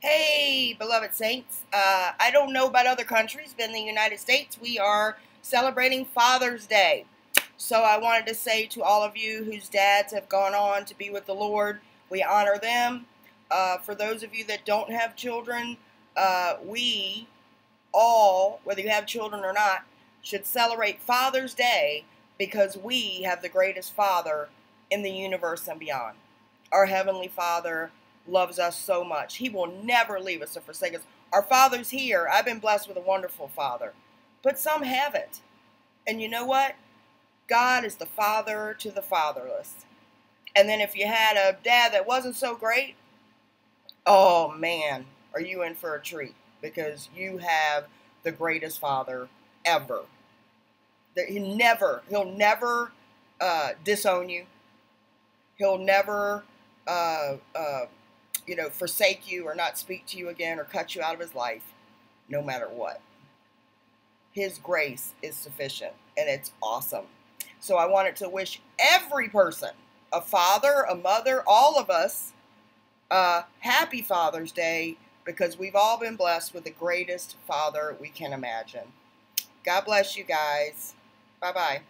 Hey, beloved saints. Uh, I don't know about other countries, but in the United States, we are celebrating Father's Day. So I wanted to say to all of you whose dads have gone on to be with the Lord, we honor them. Uh, for those of you that don't have children, uh, we all, whether you have children or not, should celebrate Father's Day because we have the greatest Father in the universe and beyond. Our Heavenly Father loves us so much. He will never leave us or forsake us. Our Father's here. I've been blessed with a wonderful Father, but some haven't. And you know what? God is the Father to the fatherless. And then if you had a dad that wasn't so great, oh man, are you in for a treat because you have the greatest father ever. That he never, he'll never uh, disown you. He'll never uh, uh, you know, forsake you or not speak to you again or cut you out of his life, no matter what. His grace is sufficient and it's awesome. So I wanted to wish every person, a father, a mother, all of us, uh, happy Father's Day because we've all been blessed with the greatest father we can imagine. God bless you guys. Bye bye.